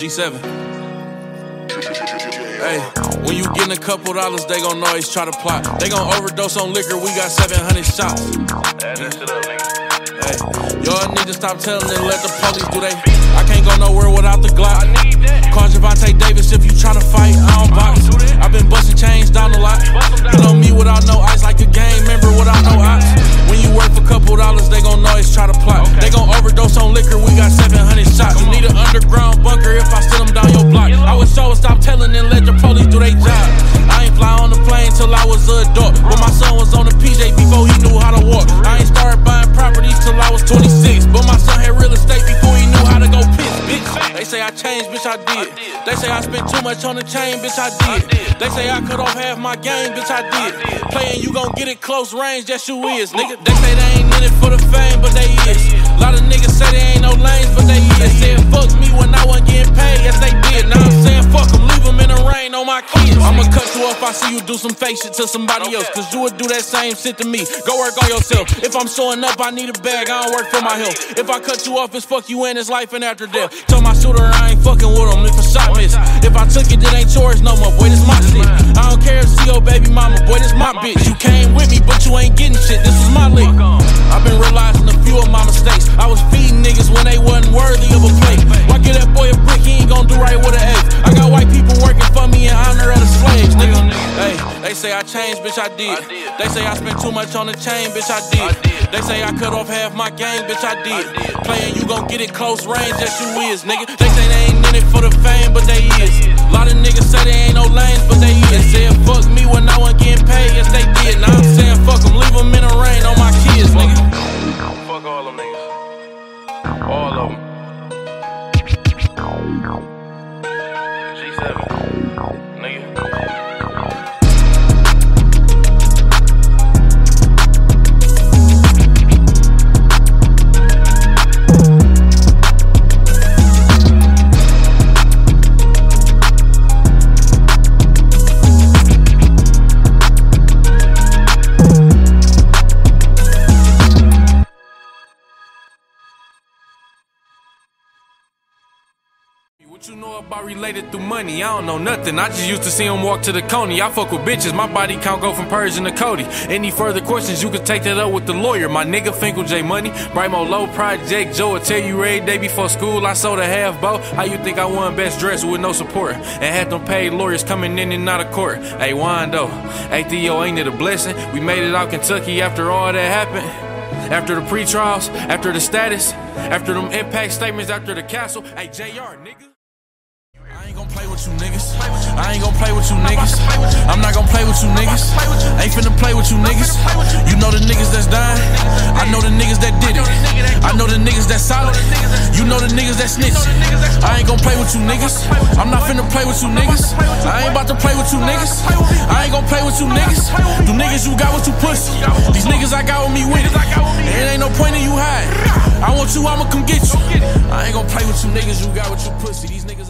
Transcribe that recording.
G7. Hey, when you getting a couple dollars, they gon' always try to plot. They gon' overdose on liquor, we got 700 shots. Hey, y'all need to stop telling and let the police do they. I can't go nowhere without the Glock. Call Gervonta Davis if you tryna fight, I don't box. i been busting chains down the lot. On liquor, we got 700 shots. Need an underground bunker if I send them down your block. I would stop telling and let the police do their job. I ain't fly on the plane till I was a adult. But my son was on the PJ before he knew how to walk. I ain't started buying properties till I was 26. But my son had real estate before he knew how to go piss, bitch. They say I changed, bitch, I did. They say I spent too much on the chain, bitch, I did. They say I cut off half my game, bitch, I did. Playing, you gon' get it close range, yes, you is, nigga. They say they ain't my kids. I'ma cut you off, I see you do some fake shit to somebody else. Cause you would do that same shit to me. Go work on yourself. If I'm showing up, I need a bag, I don't work for my health. If I cut you off, it's fuck you in, it's life and after death. Tell my shooter I ain't fucking with him if a shot miss. If I took it, it ain't yours no more, boy, this my shit. I don't care if see your baby mama, boy, this my bitch. You came with me, but you ain't getting shit, this is my lick. I've been realizing a few of my mistakes. I was feeding niggas when they wasn't worthy of a plate. I changed, bitch, I did. They say I spent too much on the chain, bitch, I did. They say I cut off half my game, bitch, I did. Playing, you gon' get it close range, yes, you is, nigga. They say they ain't in it for the fame, but they is. A lot of niggas say they ain't no lanes, but they is. Said fuck me when I wasn't getting paid, yes, they did. Now I'm saying fuck them, leave them in the rain on my kids, nigga. Fuck all them niggas. What you know about related through money? I don't know nothing. I just used to see him walk to the coney. I fuck with bitches. My body count go from Persian to Cody. Any further questions, you can take that up with the lawyer. My nigga Finkel J Money. Brimo Low Project Joe will tell you every day before school I sold a half bow. How you think I won best dress with no support? And had them paid lawyers coming in and out of court. Hey, Wando. Hey, Theo, ain't it a blessing? We made it out Kentucky after all that happened. After the pre-trials, after the status, after them impact statements, after the castle. Hey, JR, nigga. With you niggas. I ain't gon' play with you niggas. I'm not gon' play with you niggas. Ain't finna play with you niggas. You know the niggas that's dying. I know the niggas that did it. I know the niggas that's solid. You know the niggas that snitch. I ain't gon' play with you niggas. I'm not finna play with you niggas. I ain't about to play with you niggas. I ain't gon' play with you niggas. You niggas you got what you pussy. These niggas I got with me with it. It ain't no point in you hiding. I want you, I'ma come get you. I ain't gon' play with you niggas. You got what you pussy. These niggas.